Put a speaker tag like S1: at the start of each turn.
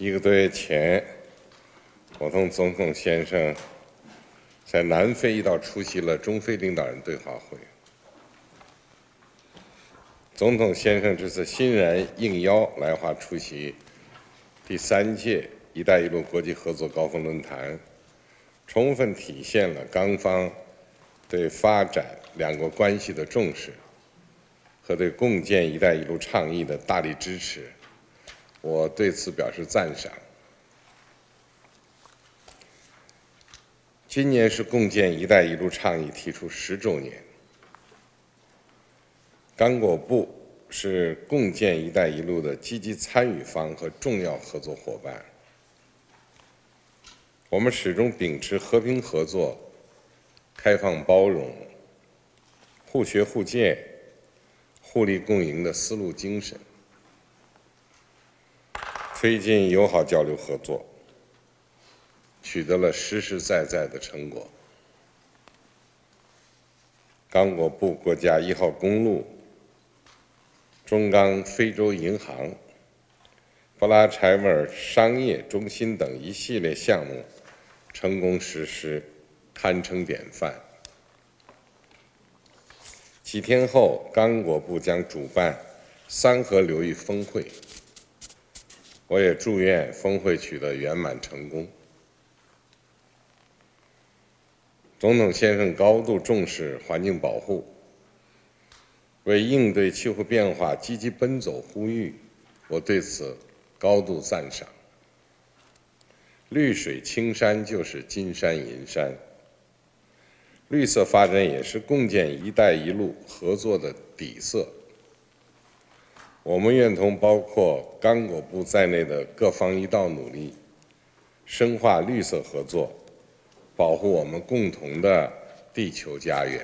S1: 一个多月前，我同总统先生在南非一道出席了中非领导人对话会。总统先生这次欣然应邀来华出席第三届“一带一路”国际合作高峰论坛，充分体现了刚方对发展两国关系的重视和对共建“一带一路”倡议的大力支持。我对此表示赞赏。今年是共建“一带一路”倡议提出十周年，刚果部是共建“一带一路”的积极参与方和重要合作伙伴。我们始终秉持和平合作、开放包容、互学互鉴、互利共赢的思路精神。推进友好交流合作，取得了实实在在的成果。刚果部国家一号公路、中钢非洲银行、布拉柴维尔商业中心等一系列项目成功实施，堪称典范。几天后，刚果部将主办三河流域峰会。我也祝愿峰会取得圆满成功。总统先生高度重视环境保护，为应对气候变化积极奔走呼吁，我对此高度赞赏。绿水青山就是金山银山，绿色发展也是共建“一带一路”合作的底色。我们愿同包括刚果部在内的各方一道努力，深化绿色合作，保护我们共同的地球家园。